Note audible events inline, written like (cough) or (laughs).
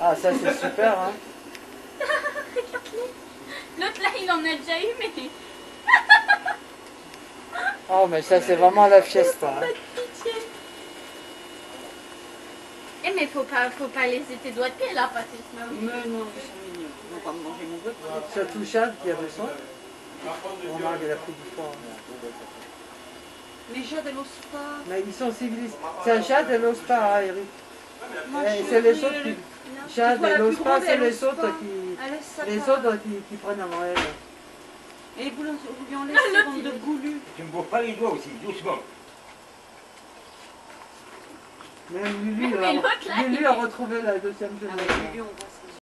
Ah, ça c'est super, hein. (laughs) L'autre là, il en a déjà eu, mais. (laughs) Oh, mais ça c'est vraiment la fiesta. hein. Pitié. Eh, mais faut pas, faut pas laisser tes doigts de pied là, Patrice. Mais non, ils sont mignons. Ils vont pas me manger mon boîtier. Surtout Chad qui a besoin. Remarque, elle a pris du poids. hein. Mais Jade, elle ose pas. Mais ils sont civilisés. C'est un Chad, elle n'ose pas, hein, Eric. Eh, C'est les autres qui. La elle n'ose plus pas, c'est les autres pas. qui. Les autres qui, qui prennent avant elle. Et vous, vous lui en Ah, bande de goulus. Tu me bourres pas les doigts aussi, doucement. Même Lulu, Mais a- Lulu il- a retrouvé la deuxième génération. Voit